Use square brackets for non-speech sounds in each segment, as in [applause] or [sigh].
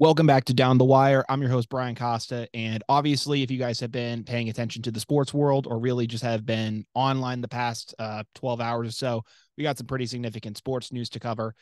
Welcome back to Down the Wire. I'm your host, Brian Kostiw. And obviously, if you guys have been paying attention to the sports world or really just have been online the past uh, 12 hours or so, we got some pretty significant sports news to cover.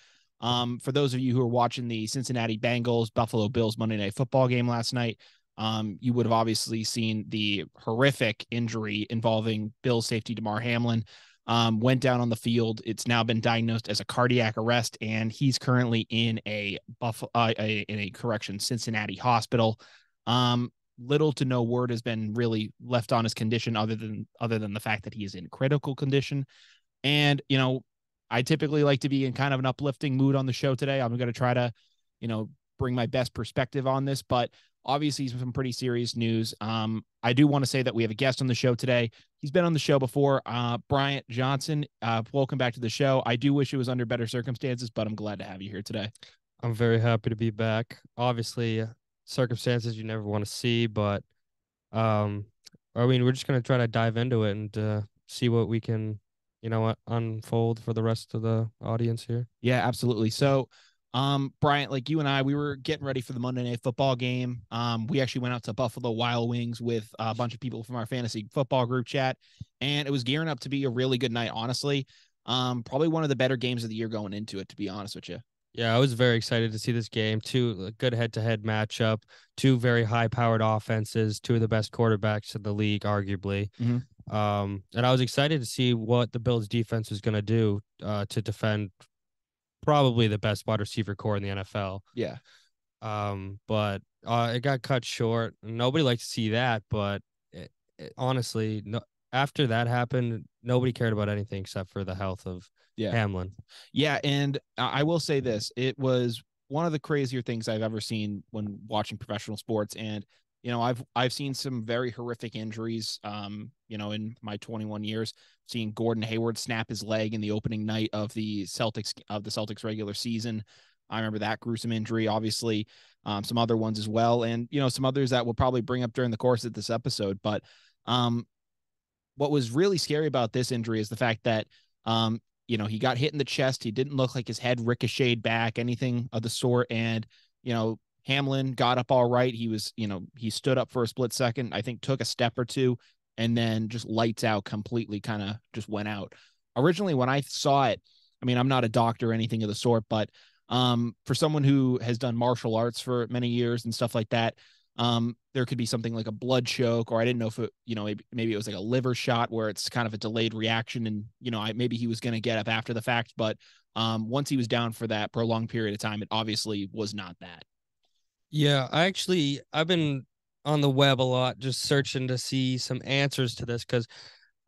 Um, for those of you who are watching the Cincinnati Bengals Buffalo Bills Monday Night Football game last night, um, you would have obviously seen the horrific injury involving Bills safety Damar Hamlin um, went down on the field. It's now been diagnosed as a cardiac arrest, and he's currently in a Buffalo, uh, a, in a correction Cincinnati hospital. Um, little to no word has been really left on his condition, other than other than the fact that he is in critical condition. And you know, I typically like to be in kind of an uplifting mood on the show today. I'm going to try to, you know, bring my best perspective on this, but obviously some pretty serious news. Um, I do want to say that we have a guest on the show today. He's been on the show before, uh, Briant Johnson. Uh, welcome back to the show. I do wish it was under better circumstances, but I'm glad to have you here today. I'm very happy to be back. Obviously, circumstances you never want to see, but um, I mean, we're just gonna try to dive into it and uh, see what we can, you know, unfold for the rest of the audience here. Yeah, absolutely. So um, Briant, like you and I, we were getting ready for the Monday Night Football game. Um, we actually went out to Buffalo Wild Wings with a bunch of people from our fantasy football group chat, and it was gearing up to be a really good night. Honestly, um, probably one of the better games of the year going into it. To be honest with you. Yeah, I was very excited to see this game. Two good head-to-head matchup, two very high-powered offenses, two of the best quarterbacks in the league, arguably. Mm-hmm. Um, and I was excited to see what the Bills' defense was going to do uh, to defend probably the best wide receiver core in the NFL. Yeah. Um, but uh, it got cut short. Nobody liked to see that, but it, it, honestly, no, after that happened, nobody cared about anything except for the health of yeah. Hamlin. Yeah, and I will say this: it was one of the crazier things I've ever seen when watching professional sports, and you know, I've I've seen some very horrific injuries. Um, you know, in my 21 years, seeing Gordon Hayward snap his leg in the opening night of the Celtics of the Celtics regular season. I remember that gruesome injury. Obviously, um, some other ones as well, and you know, some others that we'll probably bring up during the course of this episode. But um, what was really scary about this injury is the fact that um, you know, he got hit in the chest. He didn't look like his head ricocheted back, anything of the sort, and you know, Hamlin got up all right. He was, you know, he stood up for a split second, I think took a step or two, and then just lights out completely, kind of just went out. Originally, when I saw it, I mean, I'm not a doctor or anything of the sort, but um, for someone who has done martial arts for many years and stuff like that, um, there could be something like a blood choke, or I didn't know if it, you know, maybe, maybe it was like a liver shot where it's kind of a delayed reaction, and you know, I, maybe he was going to get up after the fact, but um, once he was down for that prolonged period of time, it obviously was not that. Yeah, I actually I've been on the web a lot just searching to see some answers to this because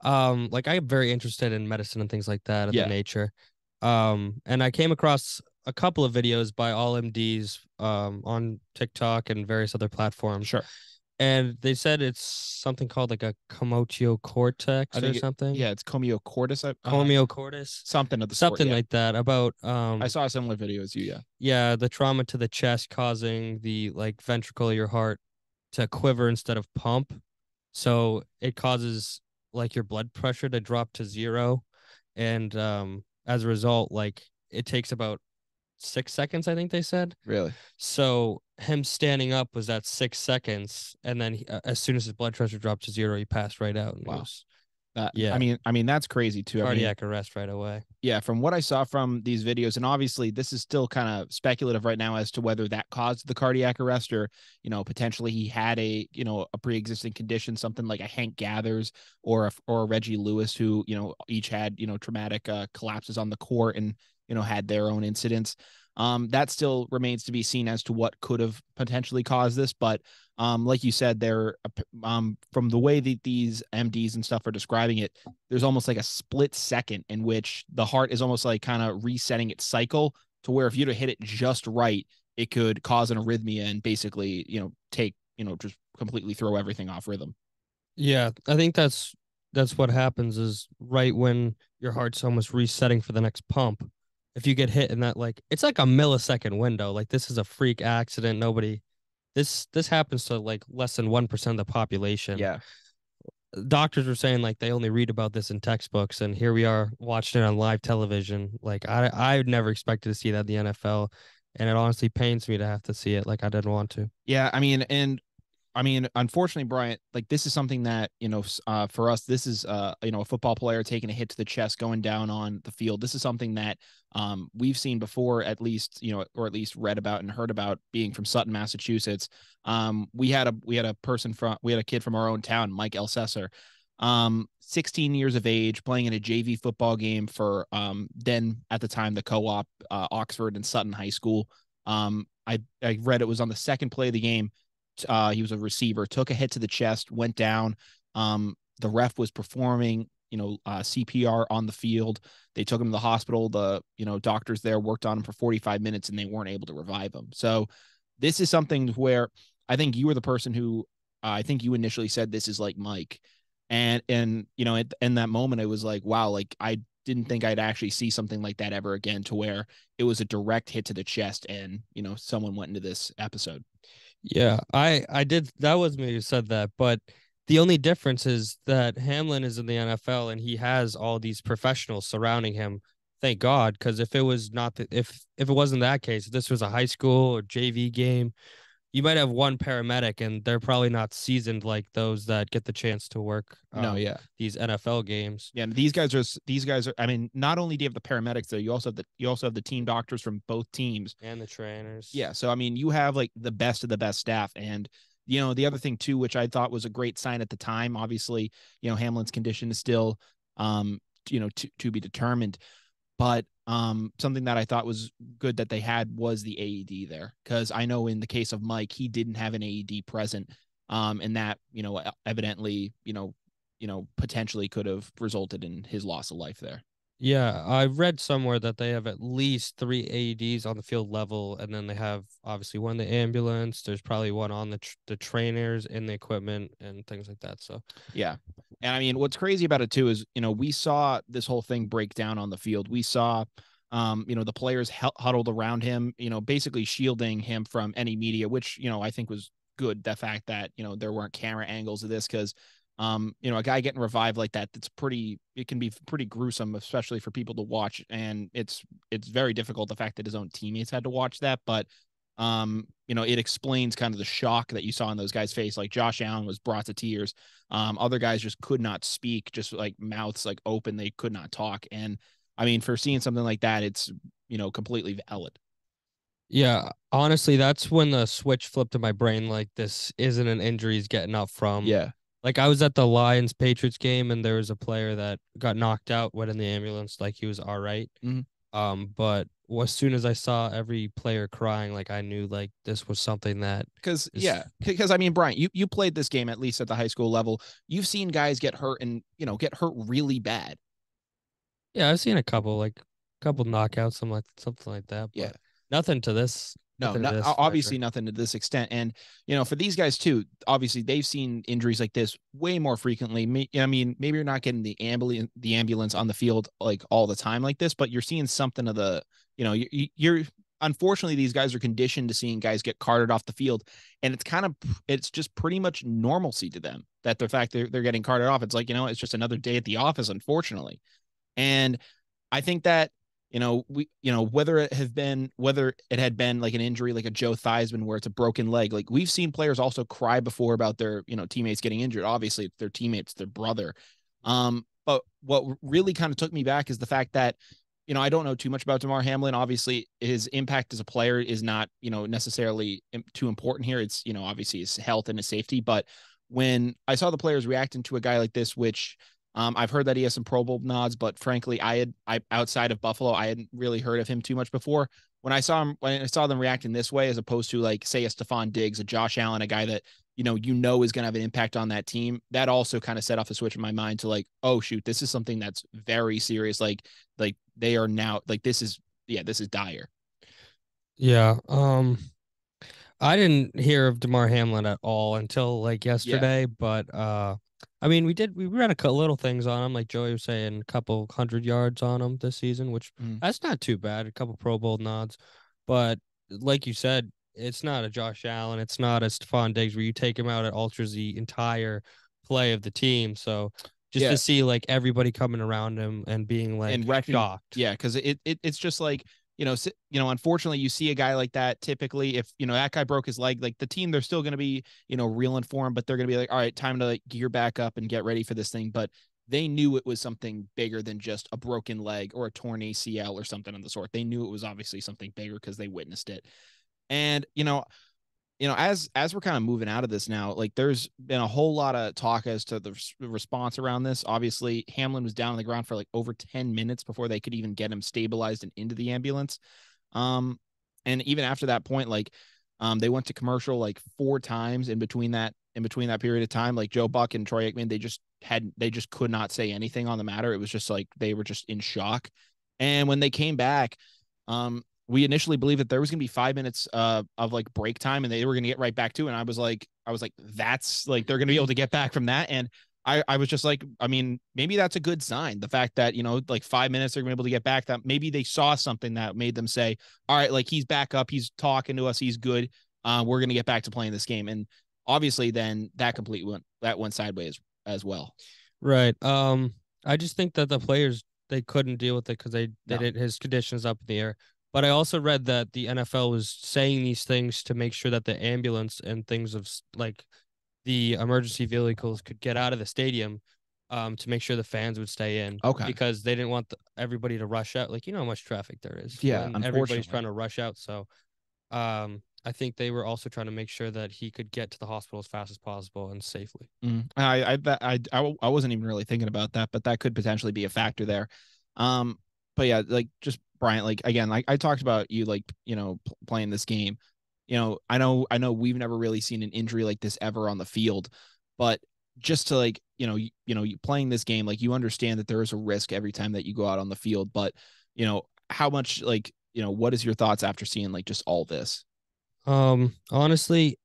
um like I'm very interested in medicine and things like that of yeah. the nature. Um and I came across a couple of videos by all MDs um on TikTok and various other platforms. Sure and they said it's something called like a cortex or something. yeah, it's commotio cordis. Uh, commotio cordis. Something of the something sort, yeah. like that. About um, I saw a similar video as you. Yeah. Yeah, the trauma to the chest causing the like ventricle of your heart to quiver instead of pump, so it causes like your blood pressure to drop to zero, and um, as a result, like it takes about six seconds, I think they said. Really? So him standing up was at six seconds, and then he, uh, as soon as his blood pressure dropped to zero, he passed right out. wow. Was, uh, yeah, I mean, I mean that's crazy too. Cardiac I mean, arrest right away. Yeah, from what I saw from these videos, and obviously this is still kind of speculative right now as to whether that caused the cardiac arrest or you know potentially he had a you know a pre-existing condition, something like a Hank Gathers or a, or a Reggie Lewis, who you know each had you know traumatic uh, collapses on the court and you know had their own incidents. Um, that still remains to be seen as to what could have potentially caused this. But um, like you said, there um, from the way that these MDs and stuff are describing it, there's almost like a split second in which the heart is almost like kind of resetting its cycle to where if you'd have hit it just right, it could cause an arrhythmia and basically, you know, take, you know, just completely throw everything off rhythm. Yeah, I think that's that's what happens is right when your heart's almost resetting for the next pump if you get hit in that like it's like a millisecond window like this is a freak accident nobody this this happens to like less than 1% of the population yeah doctors were saying like they only read about this in textbooks and here we are watching it on live television like i i never expected to see that in the nfl and it honestly pains me to have to see it. Like I didn't want to. Yeah, I mean, and I mean, unfortunately, Briant, like this is something that you know, uh, for us, this is uh, you know, a football player taking a hit to the chest, going down on the field. This is something that um, we've seen before, at least you know, or at least read about and heard about. Being from Sutton, Massachusetts, um, we had a we had a person from we had a kid from our own town, Mike Elsesser, um, 16 years of age, playing in a JV football game for um, then at the time the co-op uh, Oxford and Sutton High School. Um, I I read it was on the second play of the game uh, he was a receiver, took a hit to the chest, went down. Um, the ref was performing, you know, uh, CPR on the field. They took him to the hospital. The you know doctors there worked on him for 45 minutes, and they weren't able to revive him. So this is something where I think you were the person who uh, I think you initially said this is like Mike, and and you know at, in that moment it was like wow, like I didn't think I'd actually see something like that ever again, to where it was a direct hit to the chest, and you know someone went into this episode. Yeah, I I did. That was me who said that, but the only difference is that Hamlin is in the NFL and he has all these professionals surrounding him. Thank God, because if it was not the, if if it wasn't that case, if this was a high school or JV game, you might have one paramedic and they're probably not seasoned like those that get the chance to work um, no yeah. these nfl games. Yeah these guys are these guys are i mean not only do you have the paramedics there you also have the you also have the team doctors from both teams. And the trainers. Yeah so i mean you have like the best of the best staff and you know the other thing too which i thought was a great sign at the time obviously you know hamlin's condition is still um you know to, to be determined but um, something that I thought was good that they had was the AED there because I know in the case of Mike, he didn't have an AED present, um, and that you know evidently you know you know potentially could have resulted in his loss of life there. Yeah, I read somewhere that they have at least three AEDs on the field level, and then they have obviously one the ambulance. There's probably one on the tr- the trainers and the equipment and things like that. So yeah, and I mean, what's crazy about it too is you know we saw this whole thing break down on the field. We saw, um, you know, the players huddled around him, you know, basically shielding him from any media, which you know I think was good. The fact that you know there weren't camera angles of this because um, you know, a guy getting revived like that, that's pretty, it can be pretty gruesome, especially for people to watch. And it's, it's very difficult. The fact that his own teammates had to watch that, but, um, you know, it explains kind of the shock that you saw in those guys' face. Like Josh Allen was brought to tears. Um, other guys just could not speak, just like mouths like open, they could not talk. And I mean, for seeing something like that, it's, you know, completely valid. Yeah, honestly, that's when the switch flipped in my brain. Like, this isn't an injury he's getting up from. Yeah. Like I was at the Lions Patriots game and there was a player that got knocked out, went in the ambulance, like he was all right. mm-hmm. Um, but as soon as I saw every player crying, like I knew like this was something that because yeah, because I mean, Brian, you you played this game at least at the high school level. You've seen guys get hurt and you know get hurt really bad. Yeah, I've seen a couple like a couple knockouts, something like something like that. yeah, nothing to this no, not, obviously nothing to this extent. And you know, for these guys too, obviously they've seen injuries like this way more frequently. I mean, maybe you're not getting the ambulance the ambulance on the field like all the time like this, but you're seeing something of the, you know, you, you're unfortunately these guys are conditioned to seeing guys get carted off the field, and it's kind of it's just pretty much normalcy to them that the fact they're they're getting carted off. It's like you know, it's just another day at the office, unfortunately. And I think that you know, we, you know, whether it have been, whether it had been like an injury, like a Joe Theismann, where it's a broken leg, like we've seen players also cry before about their, you know, teammates getting injured. Obviously, it's their teammates, their brother. Um, but what really kind of took me back is the fact that, you know, I don't know too much about Damar Hamlin. Obviously, his impact as a player is not, you know, necessarily too important here. It's, you know, obviously his health and his safety. But when I saw the players reacting to a guy like this, which um, I've heard that he has some Pro Bowl nods, but frankly, I had I outside of Buffalo, I hadn't really heard of him too much before. When I saw him, when I saw them reacting this way, as opposed to like say a Stefon Diggs, a Josh Allen, a guy that you know you know is going to have an impact on that team, that also kind of set off a switch in my mind to like, oh shoot, this is something that's very serious. Like like they are now like this is yeah, this is dire. Yeah. Um. I didn't hear of Damar Hamlin at all until like yesterday, yeah. but uh I mean, we did we ran a couple little things on him, like Joey was saying, a couple hundred yards on him this season, which mm. that's not too bad. A couple Pro Bowl nods, but like you said, it's not a Josh Allen, it's not a Stefon Diggs where you take him out it alters the entire play of the team. So just yeah. to see like everybody coming around him and being like and wrecking, shocked, yeah, because it, it it's just like you know, you know, unfortunately, you see a guy like that. Typically, if you know that guy broke his leg, like the team, they're still going to be, you know, reeling for him, but they're going to be like, all right, time to like gear back up and get ready for this thing. But they knew it was something bigger than just a broken leg or a torn ACL or something of the sort. They knew it was obviously something bigger because they witnessed it. And you know, you know, as as we're kind of moving out of this now, like there's been a whole lot of talk as to the response around this. Obviously, Hamlin was down on the ground for like over 10 minutes before they could even get him stabilized and into the ambulance. Um, and even after that point, like um, they went to commercial like four times in between that in between that period of time. Like Joe Buck and Troy Aikman, they just had they just could not say anything on the matter. It was just like they were just in shock. And when they came back, um, we initially believed that there was going to be five minutes uh, of like break time and they were going to get right back to it. And I was like, I was like, that's like they're going to be able to get back from that. And I, I was just like, I mean, maybe that's a good sign. The fact that, you know, like five minutes they're going to be able to get back that maybe they saw something that made them say, all right, like he's back up, he's talking to us, he's good. Uh, we're going to get back to playing this game. And obviously then that complete went, that went sideways as well. Right. Um, I just think that the players, they couldn't deal with it because they, they no. did his conditions up in the air. But I also read that the NFL was saying these things to make sure that the ambulance and things of like the emergency vehicles could get out of the stadium um, to make sure the fans would stay in. Okay. Because they didn't want the, everybody to rush out. Like, you know how much traffic there is. Yeah. Everybody's trying to rush out. So um, I think they were also trying to make sure that he could get to the hospital as fast as possible and safely. Mm. I, I, I, I, I wasn't even really thinking about that, but that could potentially be a factor there. Um, but yeah, like just Brian, like again, like I talked about you, like you know, p- playing this game. You know, I know, I know, we've never really seen an injury like this ever on the field, but just to like, you know, you, you know, playing this game, like you understand that there is a risk every time that you go out on the field, but you know, how much like, you know, what is your thoughts after seeing like just all this? Um, honestly,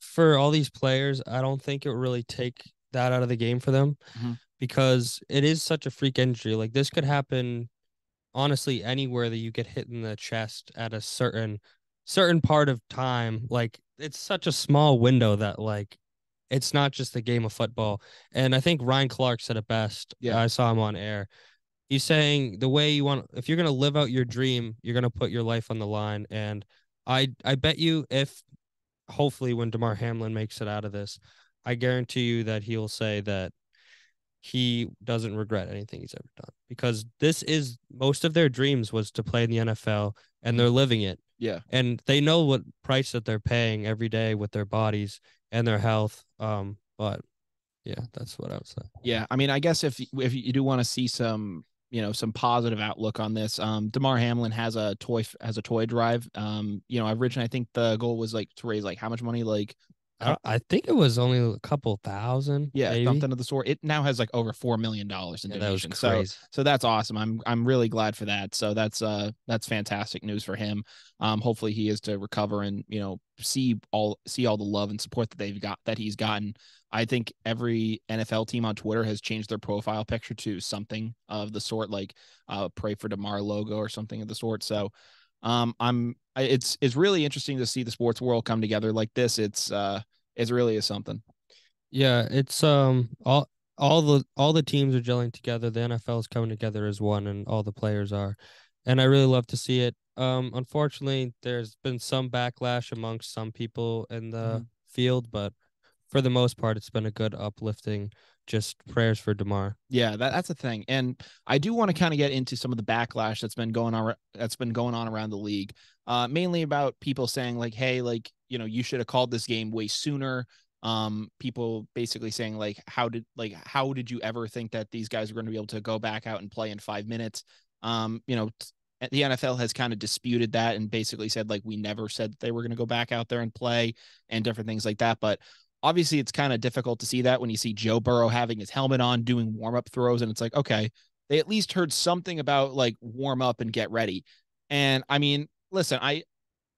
for all these players, I don't think it would really take that out of the game for them mm-hmm. because it is such a freak injury. Like this could happen honestly anywhere that you get hit in the chest at a certain certain part of time like it's such a small window that like it's not just a game of football. And i think ryan clark said it best. Yeah. I saw him on air. He's saying the way you want if you're going to live out your dream you're going to put your life on the line. And i i bet you if hopefully when damar hamlin makes it out of this i guarantee you that he'll say that he doesn't regret anything he's ever done because this is most of their dreams was to play in the NFL and they're living it. Yeah. And they know what price that they're paying every day with their bodies and their health. Um, but yeah, that's what I would say. Yeah. I mean, I guess if if you do want to see some you know some positive outlook on this. Um, Damar Hamlin has a toy has a toy drive. Um, you know, I originally I think the goal was like to raise like how much money, like I, I think it was only a couple thousand. Yeah, maybe. something of the sort. It now has like over four million dollars in yeah, donations. So so that's awesome. I'm I'm really glad for that. So that's uh that's fantastic news for him. Um, hopefully he is to recover and you know see all see all the love and support that they've got that he's gotten. I think every NFL team on Twitter has changed their profile picture to something of the sort, like uh, "Pray for Damar" logo or something of the sort. So um, I'm it's it's really interesting to see the sports world come together like this. It's uh, it's really is something. Yeah, it's um all all the all the teams are gelling together. The NFL is coming together as one, and all the players are, and I really love to see it. Um, unfortunately, there's been some backlash amongst some people in the mm-hmm. field, but for the most part, it's been a good uplifting just prayers for Damar. Yeah, that, that's a thing. And I do want to kind of get into some of the backlash that's been going on that's been going on around the league. Uh mainly about people saying like, hey, like, you know, you should have called this game way sooner. Um, people basically saying like, how did like how did you ever think that these guys are going to be able to go back out and play in five minutes? Um, you know, the NFL has kind of disputed that and basically said like we never said they were going to go back out there and play and different things like that. But obviously it's kind of difficult to see that when you see Joe Burrow having his helmet on doing warm up throws and it's like okay they at least heard something about like warm up and get ready and I mean listen I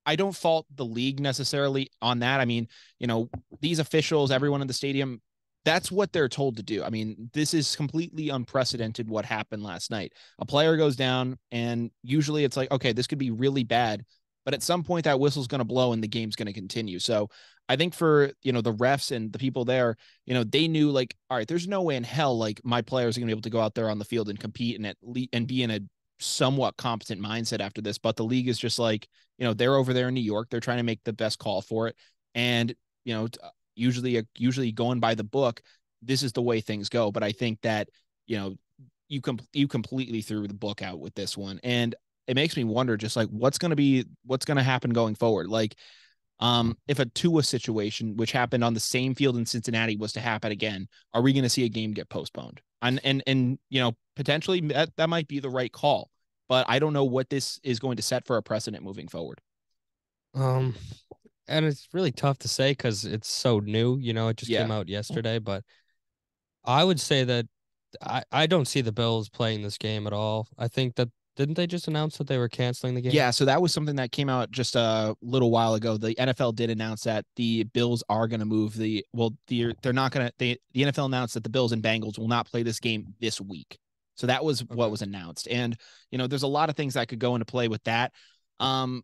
I don't fault the league necessarily on that I mean you know these officials everyone in the stadium that's what they're told to do. I mean, this is completely unprecedented what happened last night. A player goes down, and usually it's like, okay, this could be really bad, but at some point that whistle's going to blow and the game's going to continue. So I think for you know the refs and the people there, you know, they knew like, all right, there's no way in hell like my players are gonna be able to go out there on the field and compete and at least and be in a somewhat competent mindset after this, but the league is just like, you know, they're over there in New York. They're trying to make the best call for it. And, you know, usually, uh, usually going by the book, this is the way things go. But I think that, you know, you com- you completely threw the book out with this one. And it makes me wonder just like what's going to be, what's going to happen going forward. Like, um, if a Tua situation, which happened on the same field in Cincinnati, was to happen again, are we going to see a game get postponed? And and and you know potentially that that might be the right call, but I don't know what this is going to set for a precedent moving forward. Um, and it's really tough to say because it's so new. You know, it just yeah. came out yesterday, but I would say that I I don't see the Bills playing this game at all. I think that didn't they just announce that they were canceling the game? Yeah, so that was something that came out just a little while ago. The NFL did announce that the Bills are going to move the well, they're, they're not going to they the NFL announced that the Bills and Bengals will not play this game this week. So that was okay. what was announced. And you know, there's a lot of things that could go into play with that. Um,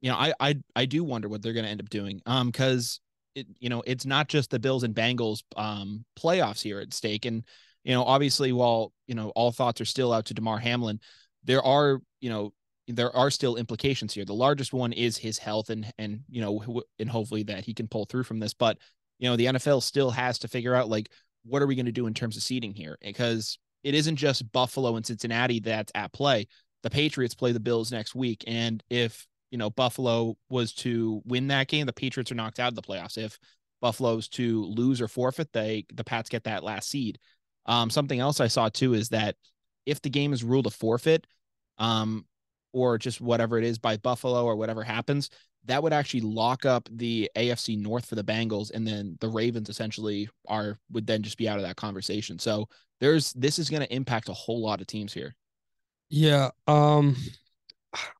you know, I I I do wonder what they're going to end up doing. Um, because it you know, it's not just the Bills and Bengals um playoffs here at stake. And you know, obviously, while you know all thoughts are still out to Damar Hamlin, there are you know there are still implications here. The largest one is his health and and you know and hopefully that he can pull through from this. But you know the NFL still has to figure out like what are we going to do in terms of seeding here because it isn't just Buffalo and Cincinnati that's at play. The Patriots play the Bills next week, and if you know Buffalo was to win that game, the Patriots are knocked out of the playoffs. If Buffalo's to lose or forfeit, they the Pats get that last seed. Um, something else I saw too is that if the game is ruled a forfeit, um, or just whatever it is by Buffalo or whatever happens, that would actually lock up the AFC North for the Bengals, and then the Ravens essentially are would then just be out of that conversation. So there's this is going to impact a whole lot of teams here. Yeah, um,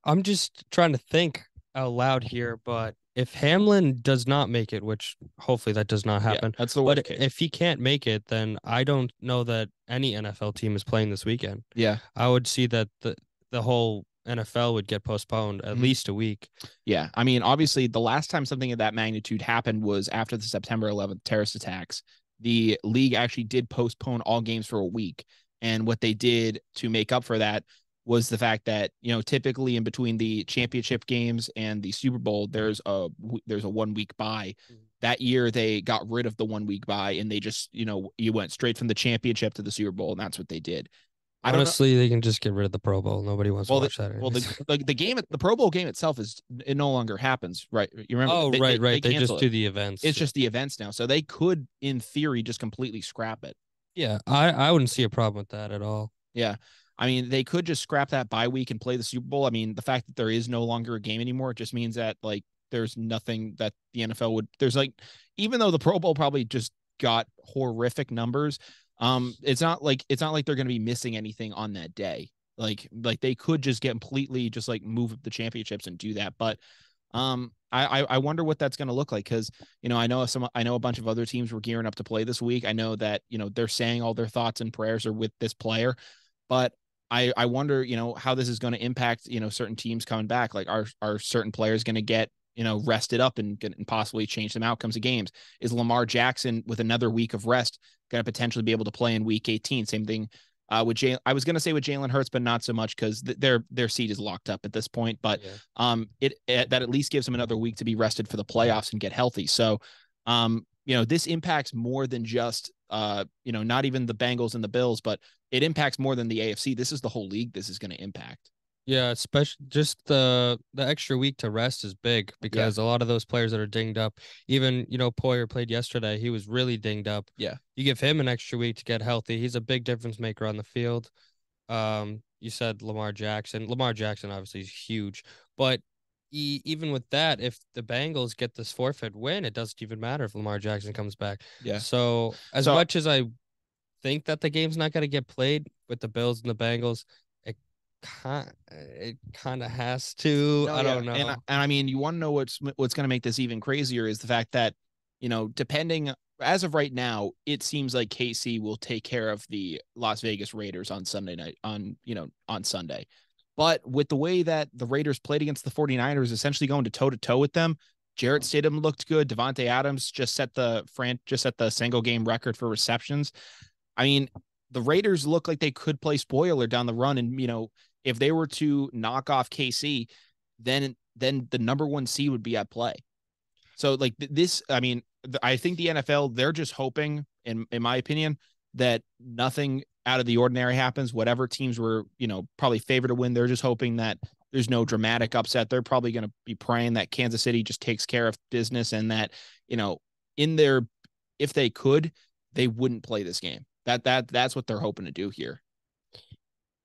I'm just trying to think out loud here, but if Hamlin does not make it, which hopefully that does not happen, yeah, that's the but case. if he can't make it, then I don't know that any NFL team is playing this weekend. Yeah, I would see that the the whole NFL would get postponed at mm-hmm. least a week. Yeah. I mean, obviously, the last time something of that magnitude happened was after the September 11th terrorist attacks. The league actually did postpone all games for a week. And what they did to make up for that was the fact that you know typically in between the championship games and the Super Bowl there's a there's a one week bye. Mm-hmm. That year they got rid of the one week bye and they just you know you went straight from the championship to the Super Bowl and that's what they did. Honestly, they can just get rid of the Pro Bowl. Nobody wants well, to watch the, that. Well, the, the, the game, the Pro Bowl game itself is it no longer happens, right? You remember? Oh, they, right, they, right. They, they just it. do the events. It's just the events now, so they could, in theory, just completely scrap it. Yeah, I I wouldn't see a problem with that at all. Yeah, I mean, they could just scrap that bye week and play the Super Bowl. I mean, the fact that there is no longer a game anymore it just means that like there's nothing that the NFL would. There's like, even though the Pro Bowl probably just got horrific numbers um, it's not like it's not like they're going to be missing anything on that day. Like like they could just get completely just like move the championships and do that. But um, I I wonder what that's going to look like because you know I know some I know a bunch of other teams were gearing up to play this week. I know that you know they're saying all their thoughts and prayers are with this player, but I I wonder you know how this is going to impact you know certain teams coming back. Like are are certain players going to get you know, rested up and, and possibly change some outcomes of games? Is Lamar Jackson with another week of rest going to potentially be able to play in week 18? Same thing uh, with Jay. I was going to say with Jalen Hurts, but not so much because th- their their seat is locked up at this point. But yeah. um, it, it, that at least gives them another week to be rested for the playoffs and get healthy. So, um, you know, this impacts more than just uh, you know, not even the Bengals and the Bills, but it impacts more than the AFC. This is the whole league. This is going to impact. Yeah, especially just the the extra week to rest is big because yeah. a lot of those players that are dinged up, even you know Poyer played yesterday, he was really dinged up. Yeah, you give him an extra week to get healthy. He's a big difference maker on the field. Um, you said Lamar Jackson. Lamar Jackson obviously is huge, but he, even with that, if the Bengals get this forfeit win, it doesn't even matter if Lamar Jackson comes back. Yeah. So as so, much as I think that the game's not going to get played with the Bills and the Bengals, it kind it kind of has to. No, I don't know. And, and I mean, you want to know what's what's going to make this even crazier is the fact that you know, depending as of right now, it seems like KC will take care of the Las Vegas Raiders on Sunday night on you know on Sunday. But with the way that the Raiders played against the 49ers, essentially going to toe to toe with them, Jarrett mm-hmm. Stidham looked good. Davante Adams just set the Fran just set the single game record for receptions. I mean, the Raiders look like they could play spoiler down the run and you know if they were to knock off KC, then then the number one seed would be at play. So like this, I mean, I think the NFL they're just hoping, in in my opinion, that nothing out of the ordinary happens. Whatever teams were, you know, probably favored to win, they're just hoping that there's no dramatic upset. They're probably going to be praying that Kansas City just takes care of business and that, you know, in their if they could, they wouldn't play this game. That that that's what they're hoping to do here.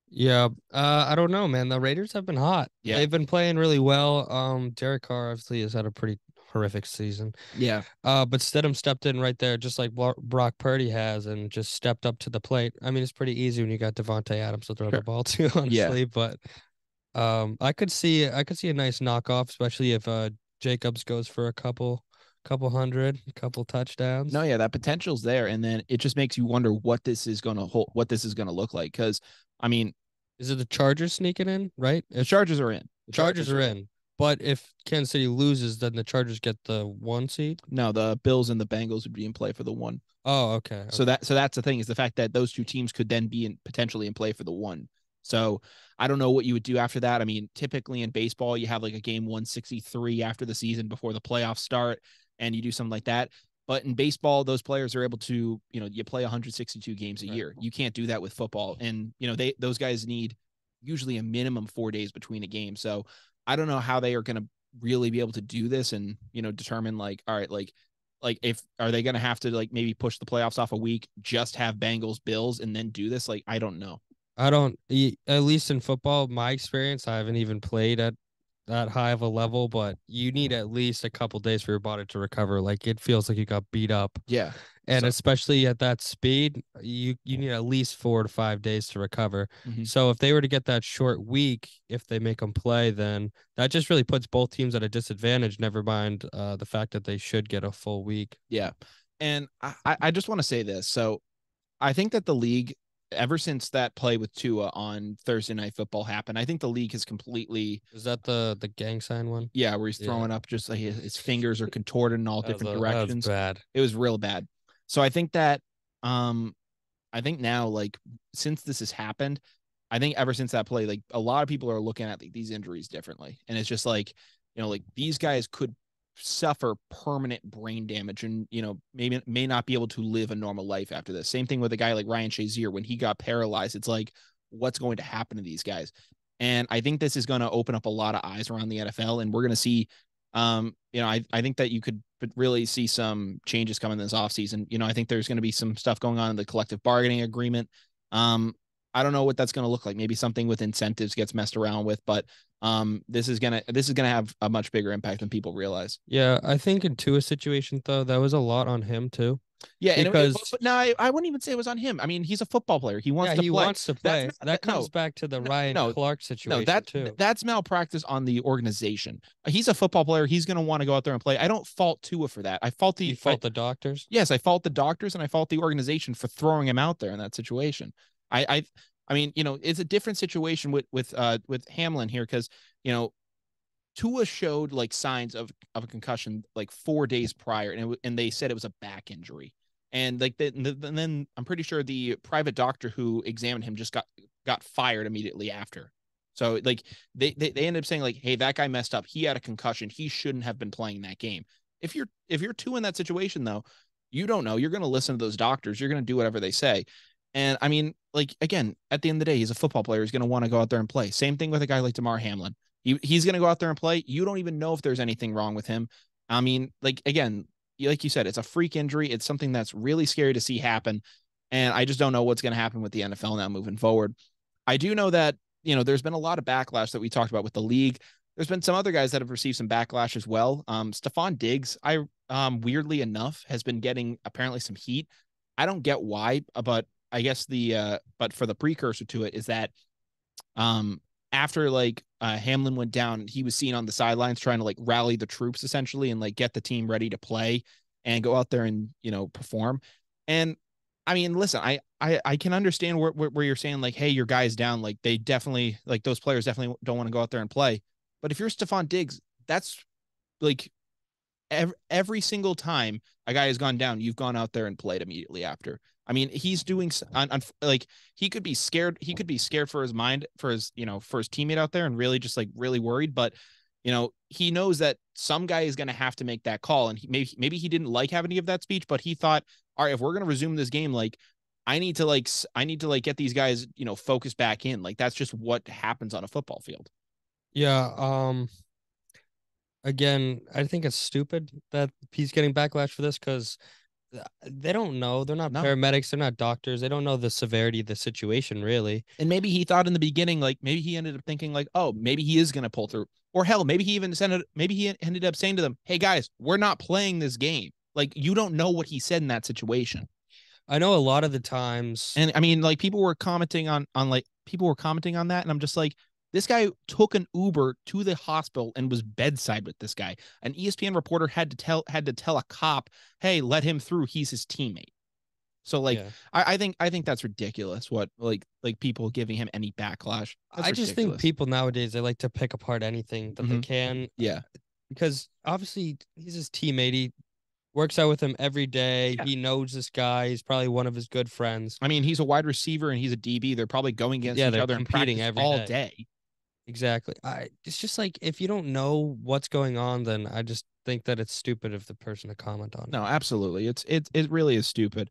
Yeah, uh, I don't know, man. The Raiders have been hot. Yeah, they've been playing really well. Um, Derek Carr obviously has had a pretty horrific season. Yeah. Uh, but Stidham stepped in right there, just like Brock Purdy has, and just stepped up to the plate. I mean, it's pretty easy when you got Davante Adams to throw sure. the ball [laughs] to, honestly. Yeah. But um, I could see I could see a nice knockoff, especially if uh Jacobs goes for a couple couple hundred, a couple touchdowns. No, yeah, that potential's there, and then it just makes you wonder what this is going to hold, what this is going to look like. Because I mean, is it the Chargers sneaking in? Right, the Chargers are in. The Chargers, Chargers are in. But if Kansas City loses, then the Chargers get the one seed. No, the Bills and the Bengals would be in play for the one. Oh, okay. okay. So that so that's the thing is the fact that those two teams could then be in potentially in play for the one. So I don't know what you would do after that. I mean, typically in baseball, you have like a game 163 after the season before the playoffs start, and you do something like that. But in baseball, those players are able to, you know, you play 162 games a year. You can't do that with football, and you know they those guys need usually a minimum four days between a game. So I don't know how they are going to really be able to do this and you know determine like all right like like if are they going to have to like maybe push the playoffs off a week just have Bengals Bills and then do this like I don't know. I don't at least in football my experience I haven't even played at that high of a level but you need mm. at least a couple days for your body to recover like it feels like you got beat up. Yeah and so, especially at that speed you you need at least four to five days to recover mm-hmm. so if they were to get that short week if they make them play then that just really puts both teams at a disadvantage never mind uh, the fact that they should get a full week yeah and i i just want to say this so i think that the league ever since that play with Tua on Thursday Night Football happened, I think the league has completely. Is that the the gang sign one? Yeah, where he's throwing yeah. up just like his, his, fingers are contorted in all different a, directions. bad. It was real bad. So I think that um I think now like since this has happened, I think ever since that play, like a lot of people are looking at like, these injuries differently. And it's just like, you know, like these guys could suffer permanent brain damage and you know maybe may not be able to live a normal life after this. Same thing with a guy like ryan shazier. When he got paralyzed it's like what's going to happen to these guys? And i think this is going to open up a lot of eyes around the nfl and we're going to see um, you know, I, I think that you could really see some changes coming this offseason. You know, I think there's going to be some stuff going on in the collective bargaining agreement. Um, I don't know what that's going to look like. Maybe something with incentives gets messed around with, but um, this is gonna this is gonna have a much bigger impact than people realize. Yeah, I think in Tua's situation though, that was a lot on him too. Yeah, because it, but, no, I, I wouldn't even say it was on him. I mean, he's a football player. He wants yeah, to he play. wants to play. Not, that comes no, back to the Ryan no, Clark situation no, that, too. That's malpractice on the organization. He's a football player. He's going to want to go out there and play. I don't fault Tua for that. I fault the you fault I, the doctors. Yes, I fault the doctors and I fault the organization for throwing him out there in that situation. I I I mean, you know, it's a different situation with with uh with Hamlin here because you know Tua showed like signs of of a concussion like four days prior, and it, and they said it was a back injury and like the, the, and then I'm pretty sure the private doctor who examined him just got got fired immediately after. So like they, they they ended up saying like, hey, that guy messed up. He had a concussion. He shouldn't have been playing that game. If you're if you're Tua in that situation though, you don't know. You're gonna listen to those doctors. You're gonna do whatever they say. And I mean, like again, at the end of the day, he's a football player. He's gonna want to go out there and play. Same thing with a guy like Damar Hamlin. He, he's gonna go out there and play. You don't even know if there's anything wrong with him. I mean, like again, like you said, it's a freak injury. It's something that's really scary to see happen. And I just don't know what's going to happen with the NFL now moving forward. I do know that, you know, there's been a lot of backlash that we talked about with the league. There's been some other guys that have received some backlash as well. Um, Stefon Diggs, I um, weirdly enough, has been getting apparently some heat. I don't get why, but I guess the uh, but for the precursor to it is that um after like uh, Hamlin went down, he was seen on the sidelines trying to like rally the troops essentially and like get the team ready to play and go out there and you know perform. And I mean, listen, I I I can understand where where, where you're saying like, hey, your guy's down. Like they definitely like those players definitely don't want to go out there and play. But if you're Stefon Diggs, that's like every, every single time a guy has gone down, you've gone out there and played immediately after. I mean, he's doing on, on, like he could be scared. He could be scared for his mind, for his you know, for his teammate out there, and really just like really worried. But you know, he knows that some guy is going to have to make that call, and he, maybe maybe he didn't like having to give that speech, but he thought, all right, if we're going to resume this game, like I need to like I need to like get these guys, you know, focused back in. Like that's just what happens on a football field. Yeah. Um. Again, I think it's stupid that he's getting backlash for this because Uh, they don't know. They're not no. paramedics. They're not doctors. They don't know the severity of the situation, really. And maybe he thought in the beginning, like maybe he ended up thinking, like, oh, maybe he is going to pull through. Or hell, maybe he even sent it. Maybe he ended up saying to them, "Hey guys, we're not playing this game." Like you don't know what he said in that situation. I know a lot of the times, and I mean, like people were commenting on on like people were commenting on that, and I'm just like, this guy took an Uber to the hospital and was bedside with this guy. An ESPN reporter had to tell had to tell a cop, "Hey, let him through. He's his teammate." So like, yeah. I, I, think I think that's ridiculous. What like like people giving him any backlash. That's I just ridiculous. think people nowadays they like to pick apart anything that mm-hmm. they can. Yeah, because obviously he's his teammate. He works out with him every day. Yeah. He knows this guy. He's probably one of his good friends. I mean, he's a wide receiver and he's a DB. They're probably going against yeah, each other and competing every all day. day. Exactly. I it's just like if you don't know what's going on, then I just think that it's stupid of the person to comment on. No, absolutely. It's it it really is stupid.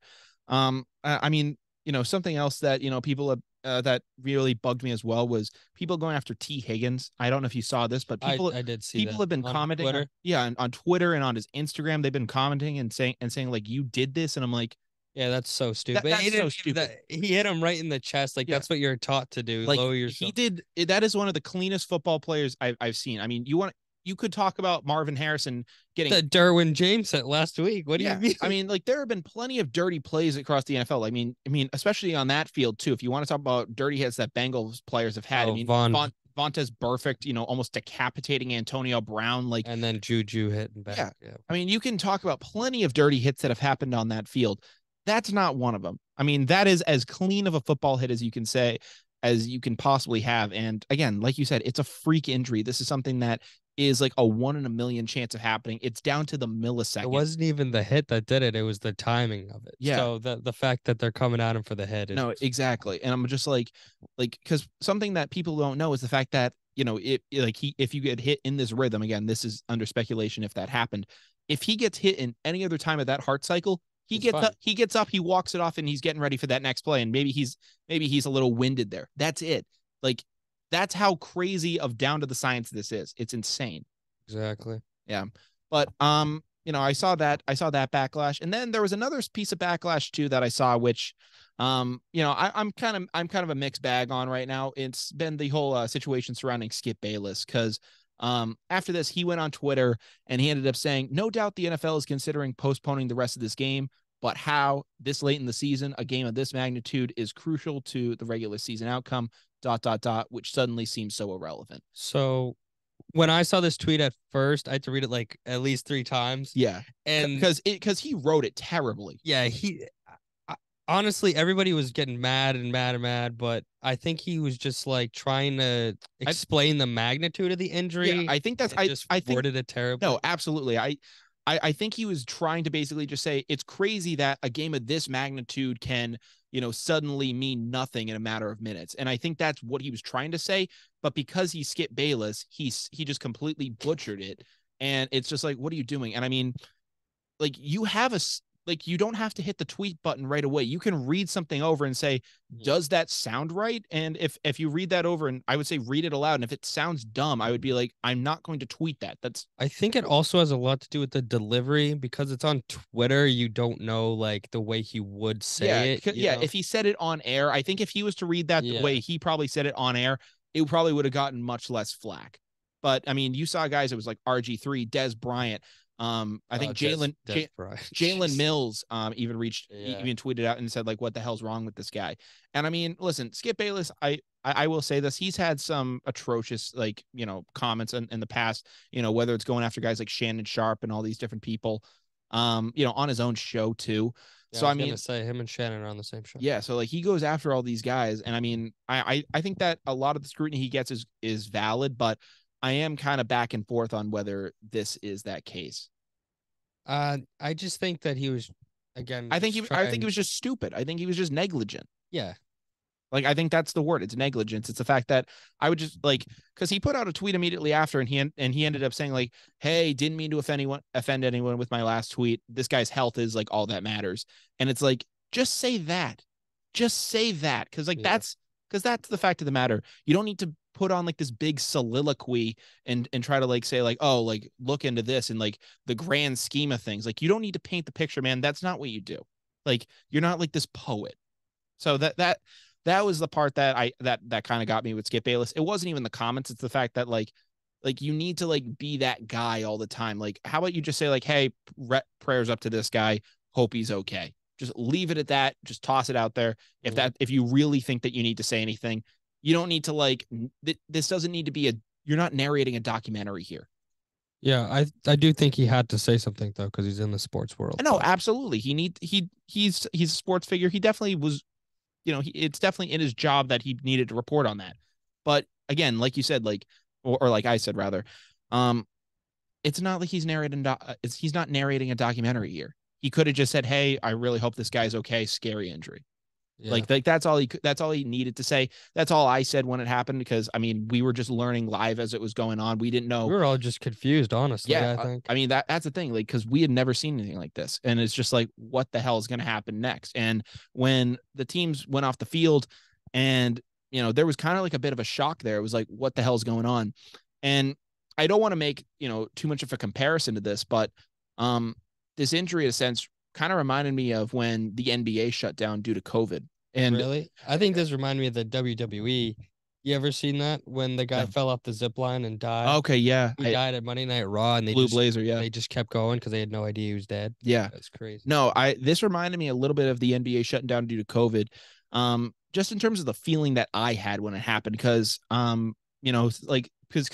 Um, I, I mean, you know, something else that you know people have, uh, that really bugged me as well was people going after Tee Higgins. I don't know if you saw this, but people I, I did see people have been commenting. On, yeah, on, on Twitter and on his Instagram, they've been commenting and saying and saying like you did this, and I'm like, yeah, that's so stupid. That, that's so stupid. That, he hit him right in the chest. Like yeah. that's what you're taught to do. Like Lower yourself. He did. Eh, that is one of the cleanest football players I've, I've seen. I mean, you want you could talk about Marvin Harrison getting the Derwin James set last week. What do yeah. you mean? I mean, like there have been plenty of dirty plays across the NFL. I mean, I mean, especially on that field too. If you want to talk about dirty hits that Bengals players have had, oh, I mean, Von, Von Vontaze Burfict, you know, almost decapitating Antonio Brown, like and then Juju hitting back. Yeah. yeah. I mean, you can talk about plenty of dirty hits that have happened on that field. That's not one of them. I mean, that is as clean of a football hit as you can say, as you can possibly have. And again, like you said, it's a freak injury. This is something that is like a one in a million chance of happening. It's down to the millisecond. It wasn't even the hit that did it. It was the timing of it. Yeah. So the the fact that they're coming at him for the hit. no, exactly. And I'm just like, like, because something that people don't know is the fact that you know, it like he if you get hit in this rhythm again, this is under speculation if that happened. If he gets hit in any other time of that heart cycle, he it's gets fine. up, he gets up, he walks it off, and he's getting ready for that next play. And maybe he's maybe he's a little winded there. That's it. Like that's how crazy of down to the science this is. It's insane. Exactly. Yeah. But um, you know, I saw that I saw that backlash, and then there was another piece of backlash too that I saw, which um, you know, I, am kind of I'm kind of a mixed bag on right now. It's been the whole uh, situation surrounding Skip Bayless because um, after this, he went on Twitter and he ended up saying, No doubt the NFL is considering postponing the rest of this game, but how this late in the season, a game of this magnitude is crucial to the regular season outcome, dot, dot, dot, which suddenly seems so irrelevant. So when I saw this tweet at first, I had to read it like at least three times. Yeah. And because it because he wrote it terribly. Yeah, he honestly, everybody was getting mad and mad and mad, but I think he was just like trying to explain I, the magnitude of the injury. Yeah, I think that's I just I think, worded it terribly. No, absolutely. I, I I think he was trying to basically just say it's crazy that a game of this magnitude can you know suddenly mean nothing in a matter of minutes, and I think that's what he was trying to say. But because he skipped Bayless, he's he just completely butchered it, and it's just like, what are you doing? And I mean, like you have a like you don't have to hit the tweet button right away you can read something over and say mm. does that sound right and if if you read that over and i would say read it aloud and if it sounds dumb i would be like i'm not going to tweet that that's i think it also has a lot to do with the delivery because it's on twitter you don't know like the way he would say yeah, it yeah know? if he said it on air i think if he was to read that yeah. the way he probably said it on air it probably would have gotten much less flack but I mean, you saw guys. It was like RG3, Dez Bryant, um, I think uh, Jalen [laughs] Jalen Mills um even reached yeah. even tweeted out and said like, "What the hell's wrong with this guy?" And I mean, listen, Skip Bayless, I I, I will say this: he's had some atrocious like you know comments in, in the past. You know whether it's going after guys like Shannon Sharpe and all these different people. Um, you know on his own show too. Yeah, so I, I mean, say him and Shannon are on the same show. Yeah, so like he goes after all these guys, and I mean, I, I I think that a lot of the scrutiny he gets is is valid, but I am kind of back and forth on whether this is that case. Uh, I just think that he was again. I think he I think he was just stupid. I think he was just negligent. Yeah. Like I think that's the word. It's negligence. It's the fact that I would just like because he put out a tweet immediately after, and he and he ended up saying like, "Hey, didn't mean to offend anyone, offend anyone with my last tweet. This guy's health is like all that matters." And it's like, just say that, just say that, because like yeah. that's because that's the fact of the matter. You don't need to put on like this big soliloquy and and try to like say like oh like look into this and like the grand scheme of things. Like you don't need to paint the picture man. That's not what you do. Like you're not like this poet. So that that that was the part that i that that kind of got me with skip bayless. It wasn't even the comments. It's the fact that like like you need to like be that guy all the time. Like how about you just say like hey re- prayers up to this guy. Hope he's okay. Just leave it at that. Just toss it out there. If that if you really think that you need to say anything you don't need to like th- this doesn't need to be a you're not narrating a documentary here. Yeah, I I do think he had to say something though because he's in the sports world. No, absolutely. He need he he's he's a sports figure. He definitely was, you know, he, it's definitely in his job that he needed to report on that. But again, like you said, like or, or like I said rather, um, it's not like he's narrating. Do- uh, it's he's not narrating a documentary here. He could have just said, "Hey, I really hope this guy's okay. Scary injury." Yeah. Like, like that's all he that's all he needed to say. That's all I said when it happened because I mean we were just learning live as it was going on. We didn't know. We were all just confused, honestly. Yeah, I uh, think. I mean that that's the thing, like because we had never seen anything like this, and it's just like what the hell is going to happen next? And when the teams went off the field, and you know there was kind of like a bit of a shock there. It was like what the hell's going on? And I don't want to make you know too much of a comparison to this, but um this injury in a sense kind of reminded me of when the NBA shut down due to COVID. And really, I think this reminded me of the WWE. You ever seen that when the guy yeah. fell off the zip line and died? Okay, yeah, he I, died at Monday Night Raw, and they Blue just, Blazer, yeah, they just kept going because they had no idea he was dead. Yeah, that's crazy. No, I this reminded me a little bit of the NBA shutting down due to COVID. Um, just in terms of the feeling that I had when it happened, because um, you know, like because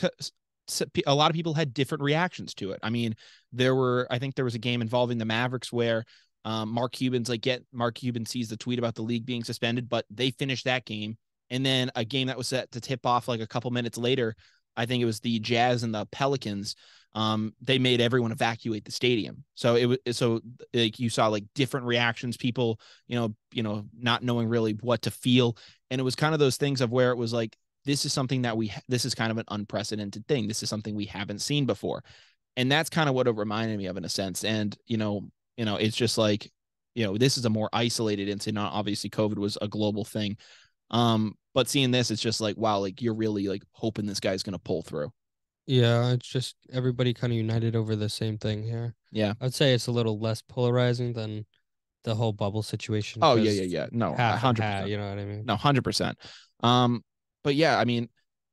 a lot of people had different reactions to it. I mean, there were, I think there was a game involving the Mavericks where um, Mark Cuban's like, get Mark Cuban sees the tweet about the league being suspended, but they finished that game. And then a game that was set to tip off like a couple minutes later, I think it was the Jazz and the Pelicans. Um, they made everyone evacuate the stadium. So it was so like you saw like different reactions, people, you know, you know, not knowing really what to feel. And it was kind of those things of where it was like this is something that we this is kind of an unprecedented thing. This is something we haven't seen before. And that's kind of what it reminded me of in a sense. And you know you know it's just like you know this is a more isolated incident obviously covid was a global thing. Um but seeing this it's just like wow like you're really like hoping this guy's gonna pull through. Yeah it's just everybody kind of united over the same thing here. Yeah. I'd say it's a little less polarizing than the whole bubble situation oh yeah yeah yeah. No hundred percent. you know what i mean? No 100% um but yeah, I mean,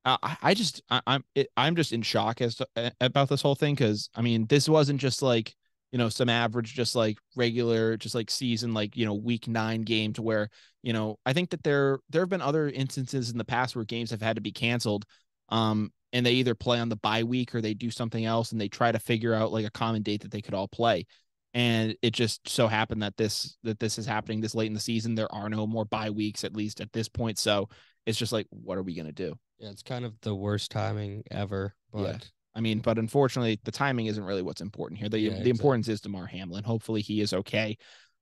I, I just I, am I'm, I'm just in shock as to, about this whole thing because I mean this wasn't just like you know some average just like regular just like season like you know week nine game to where you know I think that there there have been other instances in the past where games have had to be canceled um and they either play on the bye week or they do something else and they try to figure out like a common date that they could all play. And it just so happened that this that this is happening this late in the season. There are no more bye weeks at least at this point. So it's just like, what are we gonna do? Yeah, it's kind of the worst timing ever. But yeah. I mean, but unfortunately, the timing isn't really what's important here. The yeah, the exactly. importance is Damar Hamlin. Hopefully, he is okay.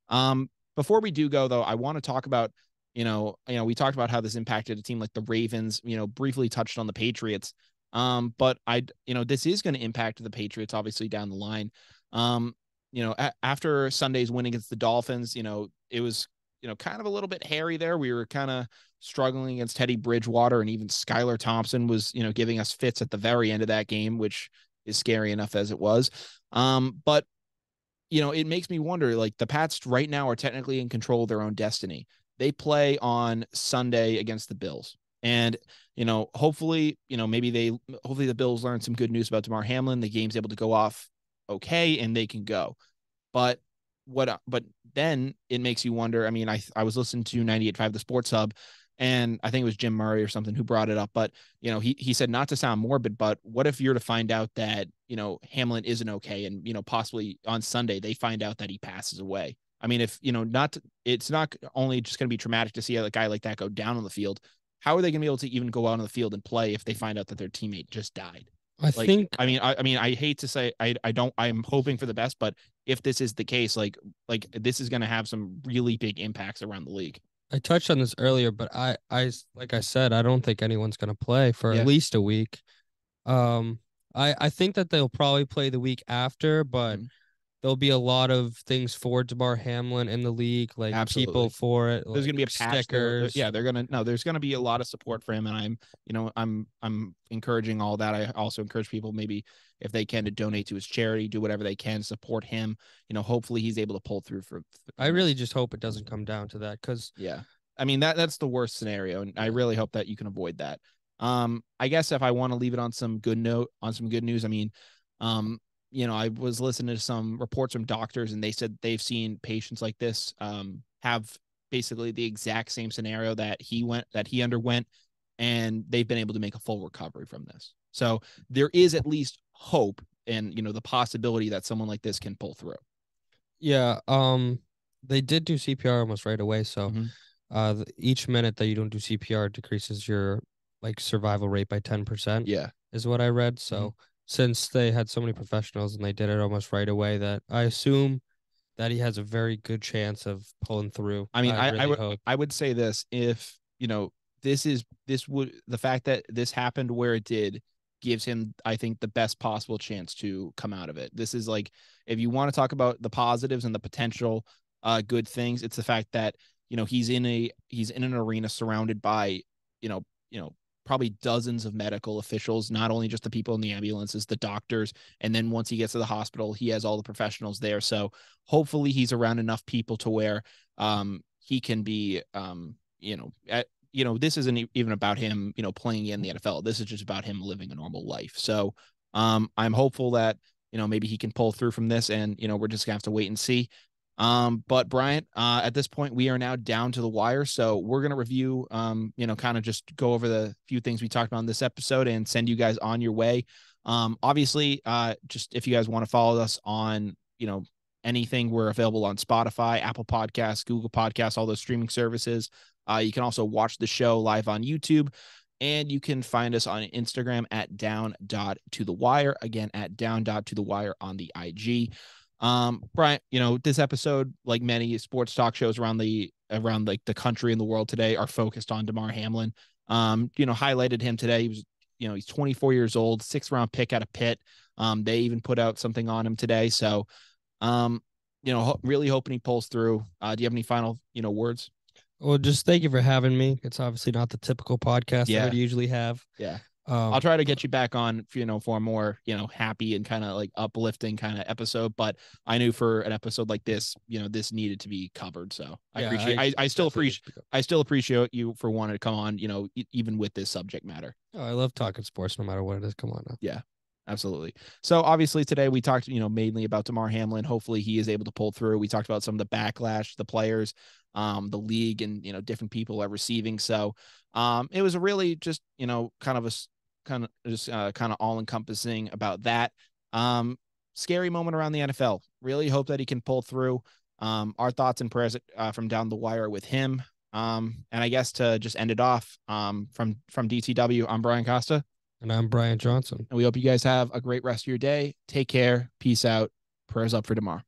Um, before we do go though, I want to talk about you know, you know, we talked about how this impacted a team like the Ravens. You know, briefly touched on the Patriots. Um, but I, you know, this is going to impact the Patriots obviously down the line. Um, you know, a- after Sunday's win against the Dolphins, you know, it was you know, kind of a little bit hairy there. We were kind of struggling against Teddy Bridgewater, and even Skylar Thompson was, you know, giving us fits at the very end of that game, which is scary enough as it was. Um, but you know, it makes me wonder. Like the Pats right now are technically in control of their own destiny. They play on Sunday against the Bills. And, you know, hopefully, you know, maybe they hopefully the Bills learn some good news about Damar Hamlin. The game's able to go off okay and they can go. But what but then it makes you wonder i mean i i was listening to 98.5 the sports hub and i think it was jim murray or something who brought it up but you know he he said not to sound morbid but what if you're to find out that you know hamlin isn't okay and you know possibly on sunday they find out that he passes away? I mean if you know not it's not only just going to be traumatic to see a guy like that go down on the field how are they going to be able to even go out on the field and play if they find out that their teammate just died I like, think I mean I, I mean I hate to say I I don't I'm hoping for the best, but if this is the case, like like this is gonna have some really big impacts around the league. I touched on this earlier, but I I like I said, I don't think anyone's gonna play for Yeah. at least a week. Um I I think that they'll probably play the week after, but Mhm. There'll be a lot of things for Damar Hamlin in the league, like Absolutely. people for it. there's gonna be a like patch there. There- stickers. Yeah, they're gonna no. There's gonna be a lot of support for him, and I'm you know I'm I'm encouraging all that. I also encourage people maybe if they can to donate to his charity, do whatever they can, support him. You know, hopefully he's able to pull through for. for I really just hope it doesn't come down to that because yeah. I mean that that's the worst scenario, and I really hope that you can avoid that. Um, I guess if I want to leave it on some good note, on some good news, I mean, um, you know, I was listening to some reports from doctors, and they said they've seen patients like this um have basically the exact same scenario that he went that he underwent, and they've been able to make a full recovery from this. So there is at least hope, and you know, the possibility that someone like this can pull through. yeah, um, they did do CPR almost right away. So, Mhm. uh, each minute that you don't do CPR decreases your like survival rate by ten percent. Yeah. is what I read. So Mm-hmm. Since they had so many professionals and they did it almost right away, that I assume that he has a very good chance of pulling through. I mean, I, I, really would hope. I would say this: if you know, this is this would the fact that this happened where it did gives him, I think, the best possible chance to come out of it. This is like if you want to talk about the positives and the potential uh good things, it's the fact that you know he's in a he's in an arena surrounded by you know you know probably dozens of medical officials not only just the people in the ambulances the doctors and then once he gets to the hospital he has all the professionals there. So hopefully he's around enough people to where um he can be um you know at, you know this isn't even about him you know playing in the NFL this is just about him living a normal life. So um I'm hopeful that you know maybe he can pull through from this and you know we're just gonna have to wait and see um but Briant uh at this point we are now down to the wire. So we're gonna review um you know kind of just go over the few things we talked about in this episode and send you guys on your way. Um obviously uh just if you guys want to follow us on you know anything we're available on spotify apple podcasts google podcasts all those streaming services. Uh, you can also watch the show live on youtube. And you can find us on instagram at down dot to the wire. Again at down dot to the wire on the ig um brian you know this episode like many sports talk shows around the around like the country and the world today are focused on damar hamlin um you know highlighted him today he was you know he's 24 years old sixth round pick out of pitt um they even put out something on him today so um, you know, ho- really hoping he pulls through. Uh, do you have any final, you know, words? Well, just thank you for having me. It's obviously not the typical podcast Yeah. that we usually have. Yeah. Um, I'll try to get you back on, you know, for a more, you know, happy and kind of like uplifting kind of episode. But I knew for an episode like this, you know, this needed to be covered. So I yeah, appreciate. I, I still appreciate. I still appreciate you for wanting to come on. You know, e- even with this subject matter. Oh, I love talking sports, no matter what it is. Come on now. Absolutely. So obviously today we talked, you know, mainly about Damar Hamlin. Hopefully he is able to pull through. We talked about some of the backlash, the players, um, the league, and you know, different people are receiving. So um, it was a really just, you know, kind of a kind of just uh, kind of all encompassing about that. Um, scary moment around the NFL. Really hope that he can pull through. Um, our thoughts and prayers uh, from down the wire with him. Um, and I guess to just end it off, um, from from DTW, I'm Brian Kostiw. And I'm Briant Johnson. And we hope you guys have a great rest of your day. Take care. Peace out. Prayers up for tomorrow.